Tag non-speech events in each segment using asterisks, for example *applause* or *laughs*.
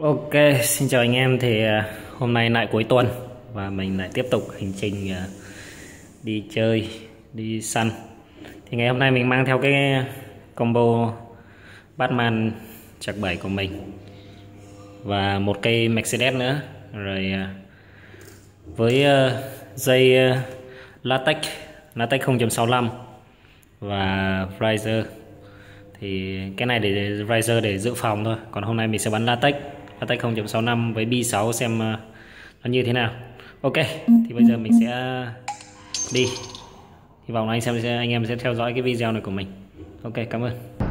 Ok, xin chào anh em. Thì à, hôm nay lại cuối tuần và mình lại tiếp tục hành trình à, đi chơi, đi săn. Thì ngày hôm nay mình mang theo cái combo Batman chạc bảy của mình và một cây Mercedes nữa. Rồi à, với dây latex latex 0.65 và riser. Thì cái này để riser để dự phòng thôi. Còn hôm nay mình sẽ bắn latex. Attack 0.65 với B6 xem ờ, nó như thế nào. Ok, thì bây giờ mình sẽ đi. Hy vọng anh xem anh em sẽ theo dõi cái video này của mình. Ok, cảm ơn.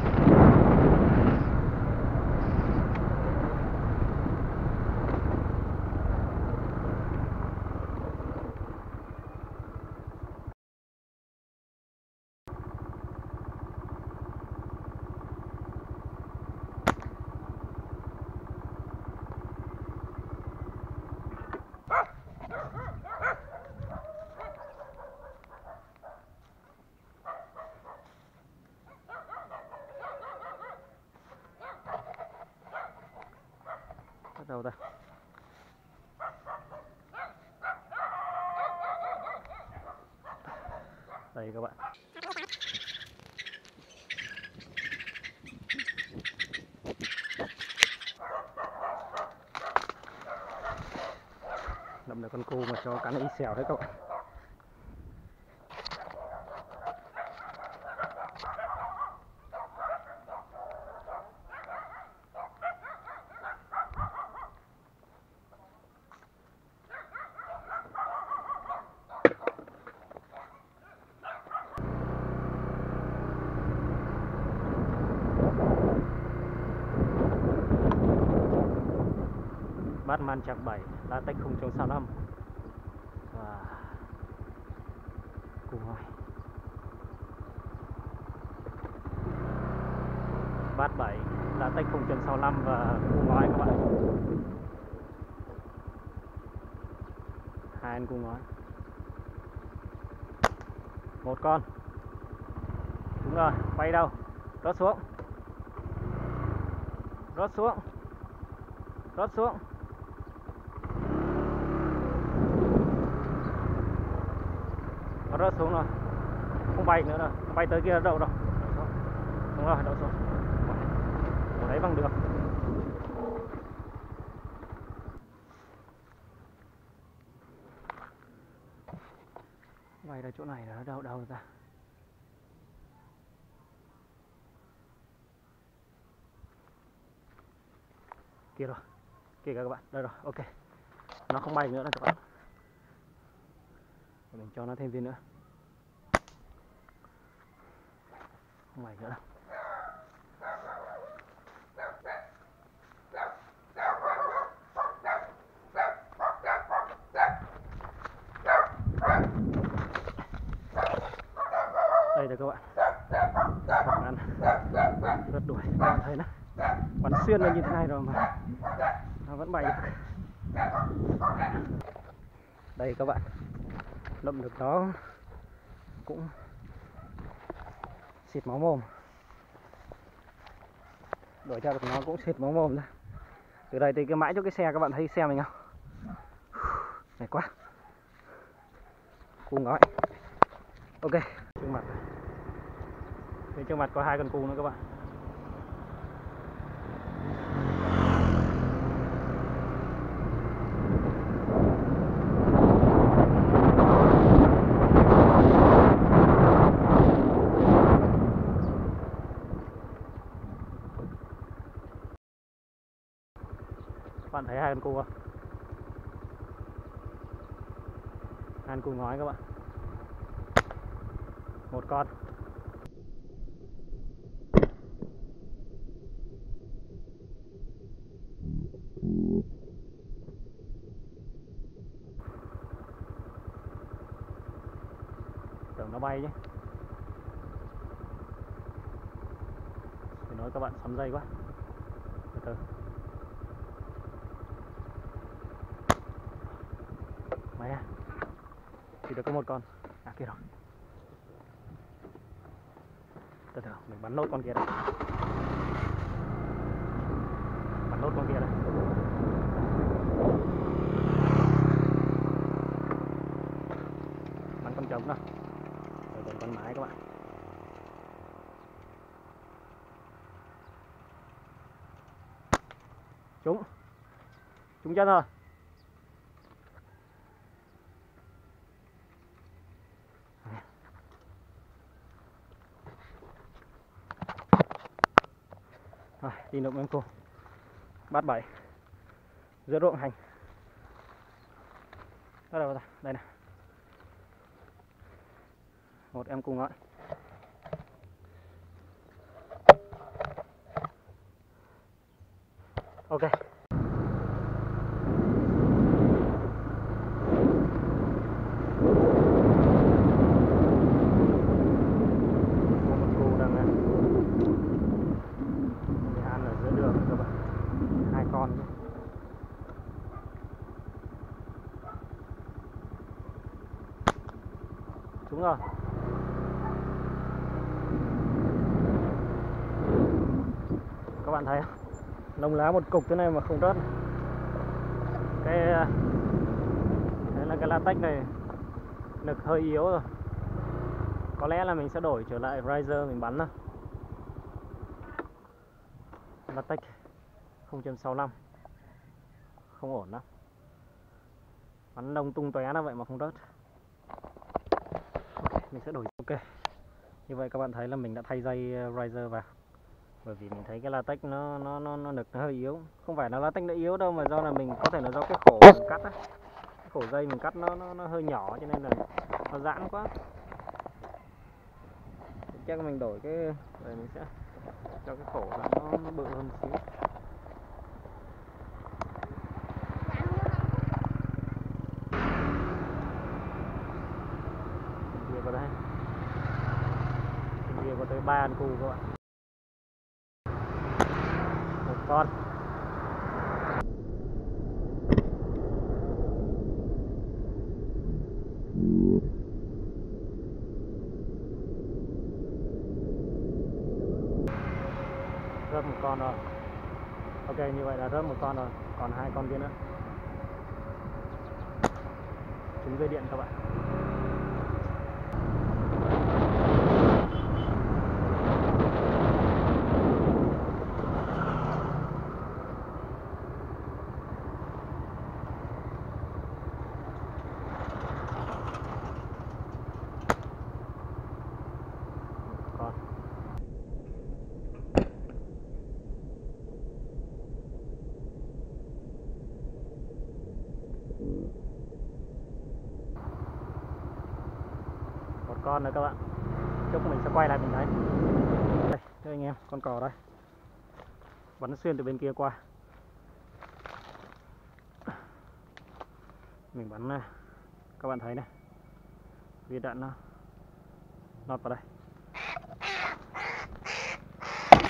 Bắt ta? Đây đây các bạn. Đâm được con cu mà cho cắn ít xèo đấy các bạn. Batman chạc 7 latex 0.65 và cùng ngoài Bat 7 latex 0.65 và cùng ngoài các bạn. Hai anh cùng ngoài một con. Đúng rồi bay đâu? Rớt xuống. Rớt xuống. Rớt xuống. Rớt xuống rồi. Không bay nữa rồi. Bay tới kia đậu đâu. Đúng rồi, đậu xuống. Lấy bằng được. Bay ra chỗ này là đâu đâu ra. Kia rồi. Kia các bạn. Đây rồi. Ok. Nó không bay nữa rồi các bạn. Mình cho nó thêm viên nữa. Không phải nữa đâu. Đây là các bạn. Ăn rất đuổi. Bạn thấy nó bắn xuyên lên như thế này rồi mà. Nó vẫn bay được. Đây các bạn. Lậm được đó. Cũng xịt máu mồm. Đổi cho được nó cũng xịt máu mồm ra từ đây thì cái mãi cho cái xe các bạn thấy xe mình không? *sighs* Này quá. Cu ngói. Ok, trước mặt. Phía trước mặt có hai con cu nữa các bạn. Bạn thấy hai con cua. Không hai con cua ngói các bạn. Một con. Tưởng nó bay chứ thì nói các bạn, sắm dây quá. Từ từ được có một con. À kia rồi. Từ từ, mình bắn nốt con kia đây. Bắn nốt con kia đây. Bắn con trống nào rồi con mái các bạn. Chúng. Chúng chân rồi. À, đi động em cô bát bảy. Giữa ruộng hành. Đây đầu đây này. Một em cùng ngõi ok một cô đang ăn ăn ở giữa đường các bạn hai con nhé. Đúng rồi Các bạn thấy không? Lông lá một cục thế này mà không rớt. Cái à, Đấy là cái latex này Lực hơi yếu rồi. Có lẽ là mình sẽ đổi trở lại riser mình bắn thôi. Latex 0.65 Không ổn lắm. Bắn lông tung tóe ra vậy mà không rớt. Mình sẽ đổi. Ok. Như vậy các bạn thấy là mình đã thay dây à, riser vào bởi vì mình thấy cái latex nó nó nó nó lực nó hơi yếu. Không phải là latex nó yếu đâu mà do là mình có thể là do cái khổ mình cắt á. Cái khổ dây mình cắt nó nó, nó hơi nhỏ cho nên là nó giãn quá. Chắc mình đổi cái rồi mình sẽ cho cái khổ là nó, nó bự hơn xíu. Vào đây kia có tới ba ăn cù các bạn một con rớt một con rồi. Ok, như vậy là rớt một con rồi. Còn hai con kia nữa. Chúng dây điện các bạn con một con nữa các bạn. Chúc mình sẽ quay lại mình thấy đây, đây anh em con cò đây. Bắn xuyên từ bên kia qua. Mình bắn này các bạn thấy này. Viên đạn nó lọt vào đây.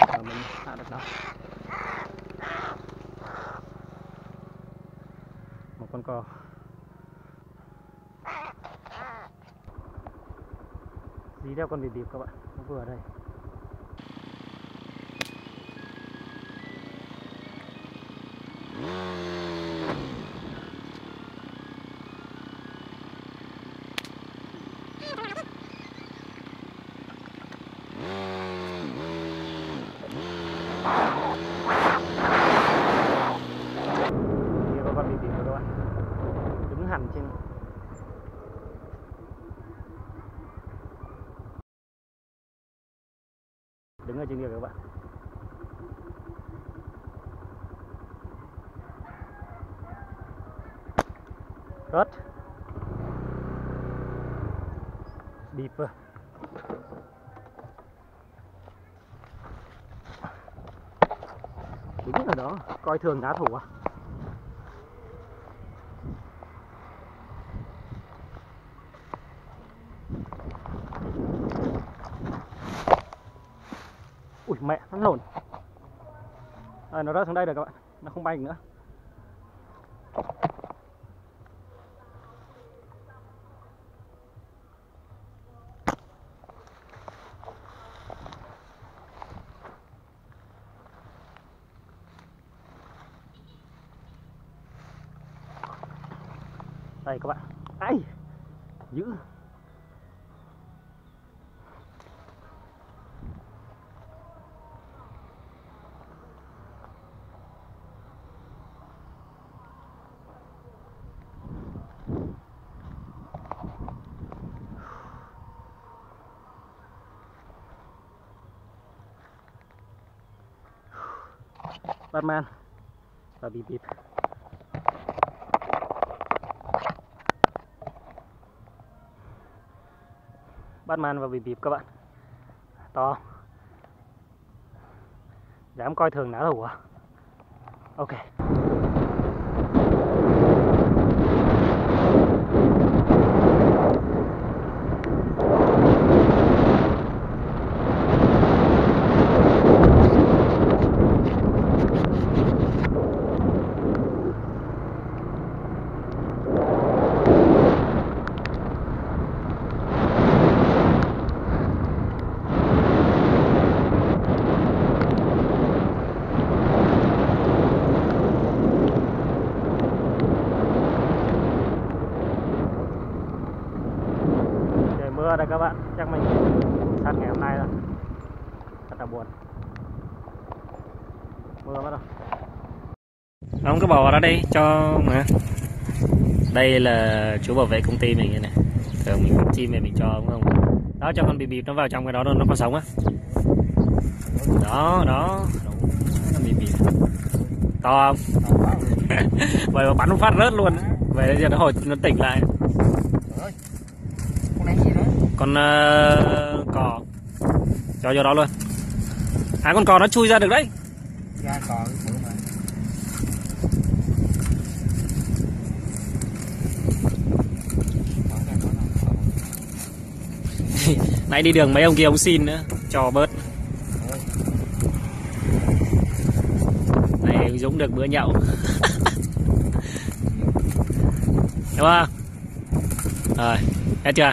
Và mình hạ được nó. Một con cò. Dí theo con bịp bịp các bạn, nó vừa ở đây. Kia có con bịp bịp các bạn. Đứng hẳn trên đứng ở trên kia các bạn rớt deep vừa đứng ở đó, coi thường cá thủ à? Nó lộn. À, nó rớt xuống đây rồi các bạn. Nó không bay nữa. Đây các bạn. Ai dữ. Batman. Và bịp bịp. Batman và bịp bịp các bạn. To. Dám coi thường nã thủ à? Ok. Mưa đây các bạn. Chắc mình săn ngày hôm nay rồi thật là buồn. Mưa mất rồi ông cứ bỏ vào đây cho mà. Đây là chú bảo vệ công ty mình này thường mình bắt chim về mình cho, đúng không? Đó, cho con bịp bịp nó vào trong cái đó nó còn sống á. Đó đó. Nó bịp bịp. To không? *laughs* Vậy mà bắn nó phát rớt luôn. Về bây giờ nó hồi nó tỉnh lại con này gì đó con uh, cò. Cho vô đó luôn. À con cò nó chui ra được đấy. Ra là- *laughs* nãy đi đường mấy ông kia ông xin nữa. Cho bớt. Này Dũng được bữa nhậu. *laughs* Đúng không? Rồi hết chưa